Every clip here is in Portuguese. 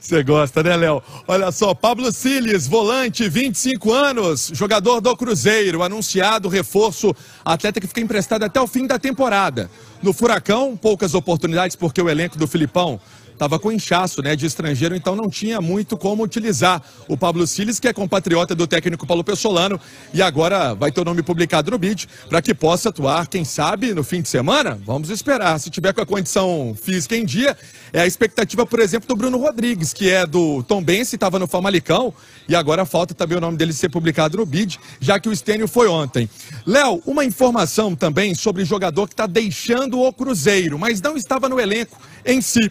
Você gosta, né, Léo? Olha só, Pablo Siles, volante, 25 anos, jogador do Cruzeiro, anunciado reforço, atleta que fica emprestado até o fim da temporada. No Furacão, poucas oportunidades porque o elenco do Filipão estava com inchaço né, de estrangeiro, então não tinha muito como utilizar o Pablo Siles, que é compatriota do técnico Paulo Pessolano, e agora vai ter o nome publicado no BID para que possa atuar, quem sabe, no fim de semana? Vamos esperar. Se tiver com a condição física em dia, é a expectativa, por exemplo, do Bruno Rodrigues, que é do Tom Bense, estava no Famalicão, e agora falta também o nome dele ser publicado no BID, já que o Estênio foi ontem. Léo, uma informação também sobre jogador que está deixando o Cruzeiro, mas não estava no elenco em si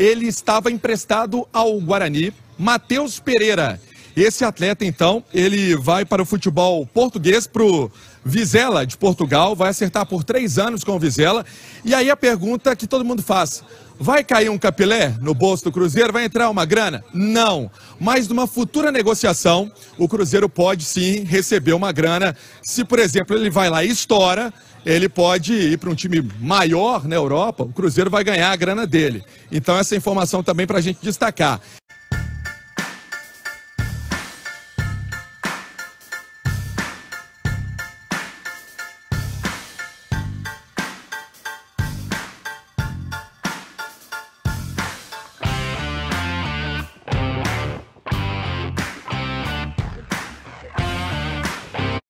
ele estava emprestado ao Guarani, Matheus Pereira. Esse atleta, então, ele vai para o futebol português, para o Vizela de Portugal, vai acertar por três anos com o Vizela. E aí a pergunta que todo mundo faz: vai cair um capilé no bolso do Cruzeiro? Vai entrar uma grana? Não. Mas numa futura negociação, o Cruzeiro pode sim receber uma grana. Se, por exemplo, ele vai lá e estoura, ele pode ir para um time maior na Europa, o Cruzeiro vai ganhar a grana dele. Então, essa informação também para a gente destacar.